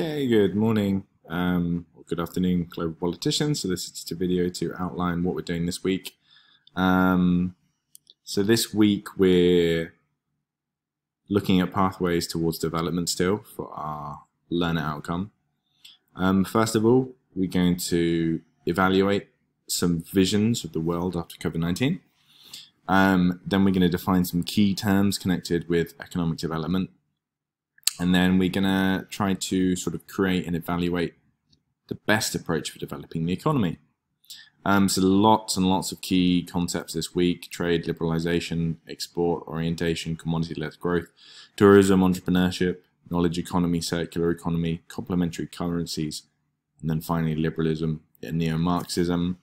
Okay, good morning um, or good afternoon, global politicians. So this is just a video to outline what we're doing this week. Um, so this week we're looking at pathways towards development still for our learner outcome. Um, first of all, we're going to evaluate some visions of the world after COVID-19. Um, then we're going to define some key terms connected with economic development and then we're going to try to sort of create and evaluate the best approach for developing the economy. Um, so lots and lots of key concepts this week, trade, liberalization, export, orientation, commodity-led growth, tourism, entrepreneurship, knowledge economy, circular economy, complementary currencies, and then finally liberalism and neo-Marxism.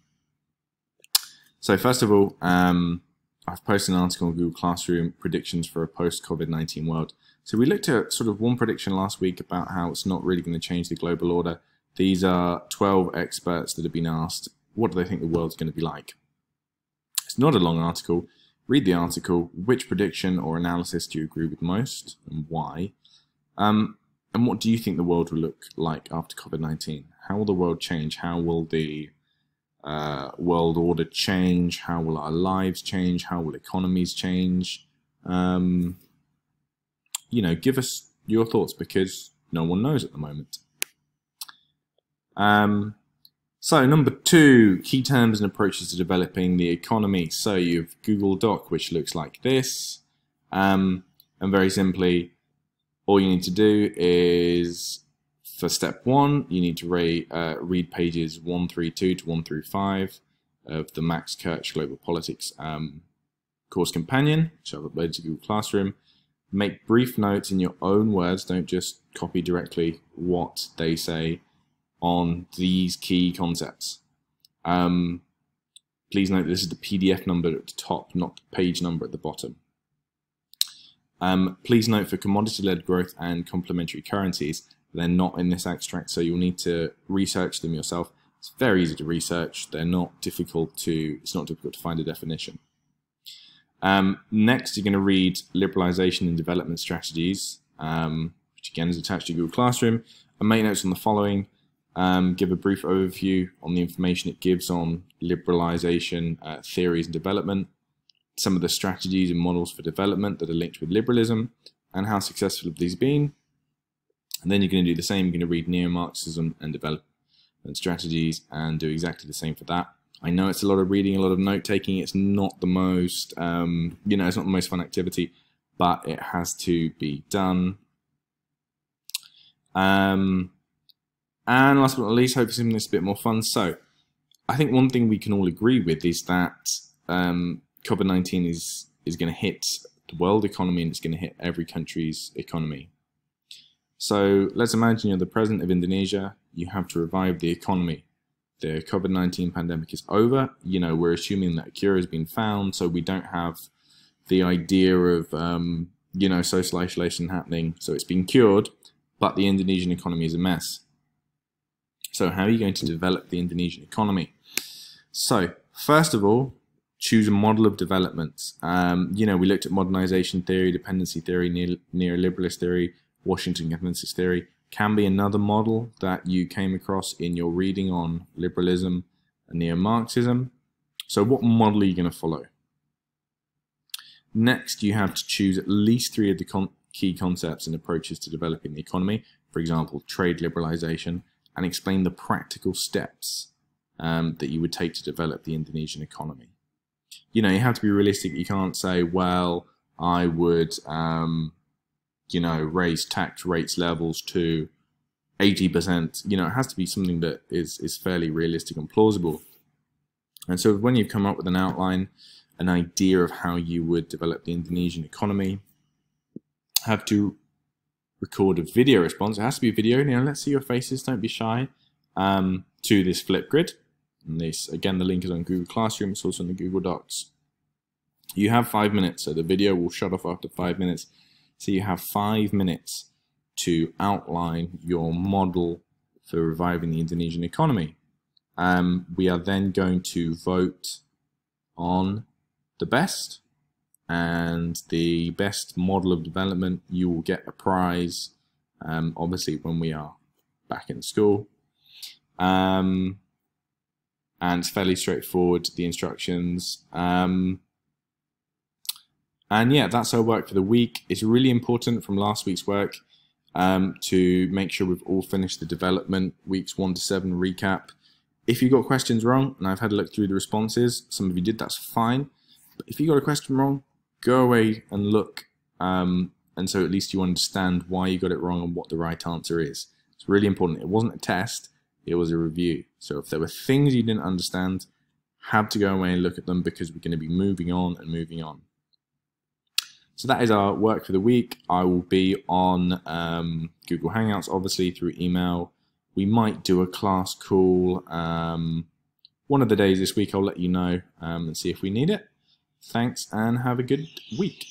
So first of all, um, I've posted an article on Google Classroom, predictions for a post-COVID-19 world. So we looked at sort of one prediction last week about how it's not really going to change the global order. These are 12 experts that have been asked, what do they think the world's going to be like? It's not a long article. Read the article. Which prediction or analysis do you agree with most and why? Um, and what do you think the world will look like after COVID-19? How will the world change? How will the uh, world order change? How will our lives change? How will economies change? Um, you know, give us your thoughts because no one knows at the moment. Um, so number two, key terms and approaches to developing the economy. So you have Google Doc, which looks like this. Um, and very simply, all you need to do is, for step one, you need to read, uh, read pages 132 to 135 of the Max Kirsch Global Politics um, course companion, which I've uploaded to Google Classroom. Make brief notes in your own words. Don't just copy directly what they say on these key concepts. Um, please note this is the PDF number at the top, not the page number at the bottom. Um, please note for commodity-led growth and complementary currencies, they're not in this extract, so you'll need to research them yourself. It's very easy to research. They're not difficult to, it's not difficult to find a definition. Um, next, you're going to read liberalization and development strategies, um, which again is attached to Google Classroom, and make notes on the following. Um, give a brief overview on the information it gives on liberalization uh, theories and development, some of the strategies and models for development that are linked with liberalism, and how successful have these been. And then you're going to do the same. You're going to read neo-Marxism and development strategies and do exactly the same for that. I know it's a lot of reading, a lot of note taking. It's not the most, um, you know, it's not the most fun activity, but it has to be done. Um, and last but not least, hopefully this is a bit more fun. So, I think one thing we can all agree with is that um, COVID-19 is is going to hit the world economy and it's going to hit every country's economy. So let's imagine you're the president of Indonesia. You have to revive the economy the COVID-19 pandemic is over. You know, we're assuming that a cure has been found, so we don't have the idea of, um, you know, social isolation happening. So it's been cured, but the Indonesian economy is a mess. So how are you going to develop the Indonesian economy? So first of all, choose a model of development. Um, you know, we looked at modernization theory, dependency theory, neoliberalist theory, Washington consensus theory can be another model that you came across in your reading on liberalism and neo-Marxism. So what model are you going to follow? Next, you have to choose at least three of the con key concepts and approaches to developing the economy, for example, trade liberalization, and explain the practical steps um, that you would take to develop the Indonesian economy. You know, you have to be realistic. You can't say, well, I would um, you know, raise tax rates levels to 80%, you know, it has to be something that is, is fairly realistic and plausible. And so when you come up with an outline, an idea of how you would develop the Indonesian economy, have to record a video response. It has to be a video. You know, let's see your faces. Don't be shy. Um, to this Flipgrid. And this, again, the link is on Google Classroom. It's also on the Google Docs. You have five minutes, so the video will shut off after five minutes. So you have five minutes to outline your model for reviving the Indonesian economy. Um, we are then going to vote on the best and the best model of development you will get a prize um, obviously when we are back in school. Um, and it's fairly straightforward, the instructions. Um, and yeah, that's our work for the week. It's really important from last week's work um, to make sure we've all finished the development weeks one to seven recap. If you got questions wrong, and I've had a look through the responses, some of you did, that's fine. But if you got a question wrong, go away and look. Um, and so at least you understand why you got it wrong and what the right answer is. It's really important. It wasn't a test, it was a review. So if there were things you didn't understand, have to go away and look at them because we're going to be moving on and moving on. So that is our work for the week. I will be on um, Google Hangouts, obviously through email. We might do a class call um, one of the days this week. I'll let you know um, and see if we need it. Thanks and have a good week.